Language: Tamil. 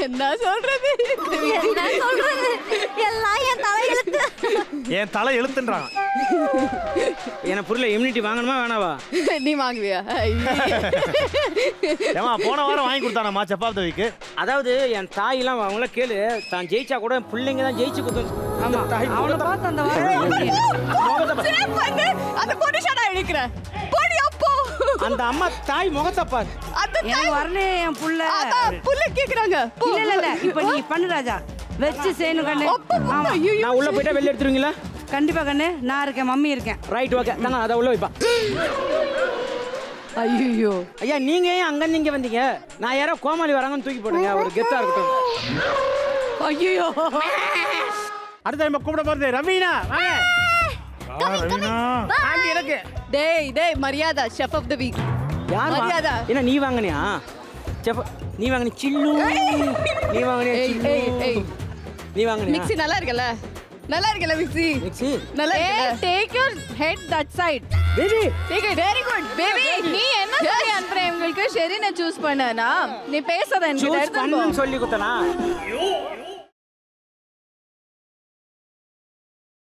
என்ன சொல்றது? என்ன சொல்றது? எல்லாம் என் தலையெழுத்து என் தலை எழுத்துன்றாங்க எனக்கு புரியல இம்யூனிட்டி வாங்கணுமா வேணாவா? நீ வாங்குவியா? ஏமா போன வாரம் வாங்கி கொடுத்தானம்மா செப்பாப் வீக்கு அதாவது என் தாயெல்லாம் அவங்கள கேளு தான் ஜெயிச்சா கூட என் பிள்ளைங்க தான் ஜெயிச்சு கொடுத்து ஆமா அவனை பார்த்து அந்த வாரம் அந்த பொண்ணு ஷடா அந்த அம்மா தாய் முகத்தை பாரு. எனக்கு வரலையே என் புள்ள. புள்ள கேக்குறாங்க. இல்ல இல்ல இல்ல. இப்ப நீ பண்ணு ராஜா வச்சு செய்யணும் கண்ணு. ஆமா. ஐயோ நான் உள்ள போயிட்டா வெளில எடுத்துருவீங்களா? கண்டிப்பா கண்ணு. நான் இருக்கேன் மம்மி இருக்கேன். ரைட் ஓகே தாங்க அதை உள்ள வைப்பா. ஐயோ ஐயா நீங்க ஏன் அங்க இங்க வந்தீங்க? நான் யாரோ கோமாளி வராங்கன்னு தூக்கி போடுங்க ஒரு கெத்தா இருக்கட்டும். ஐயோ அடுத்த நம்ம கூப்பிட போறது ரவீனா. வாங்க. வா, ரவீனா. ஆண்டி எனக்கு. டேய் டேய் மரியாதா. ஷெஃப் ஆஃப் த வீக் யார் மரியாதை. என்ன நீ வாங்கினியா? செப்ப நீ வாங்கினி சில்லு. நீ வாங்கினியா ஏய் சில்லு? ஏய் ஏய். நீ வாங்கினியா? மிக்ஸி நல்லா இருக்குல்ல? நல்லா இருக்குல்ல மிக்ஸி? மிக்ஸி? நல்லா இருக்குல்ல? take your head that side. Baby! Very good baby நீ என்ன சொல்லி அனுப்புற? இவங்களுக்கு ஷெரினை சூஸ் பண்ணனா நீ பேசாத என்கிட்ட சூஸ் எடுத்துட்டு போ. பண்ணுன்னு சொல்லி கொடுத்தனா?